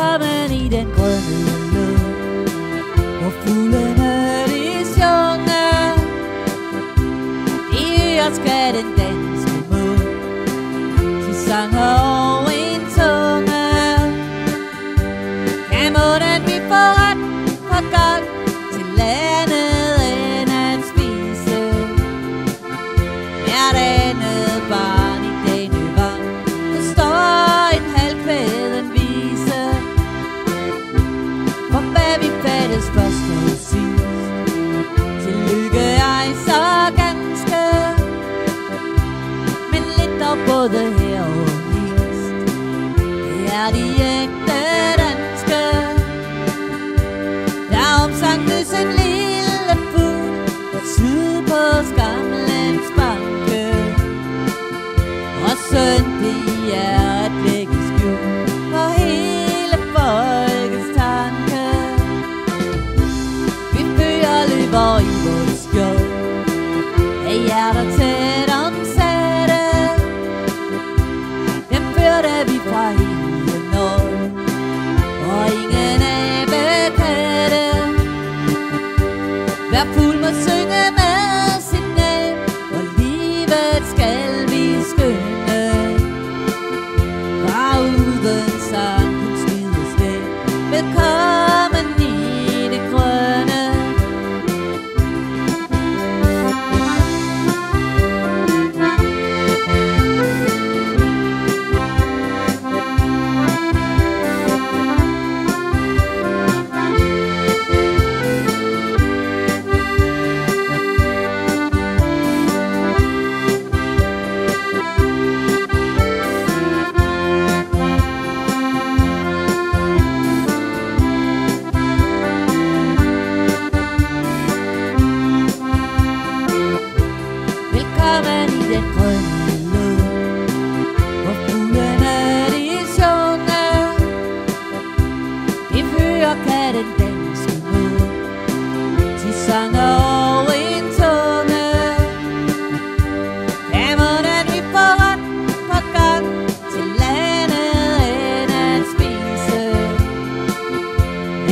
come and eat and quadrilla Oppure meridiana Dio scredente vi fattes sidst. Tillykke ej så ganske Men lidt dog både her og hist Det er de ægte danske. Der omsangtes en lille boy must go. Hey, out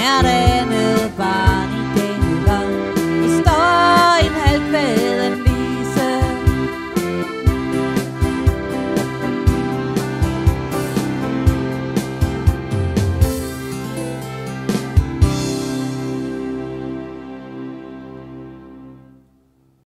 out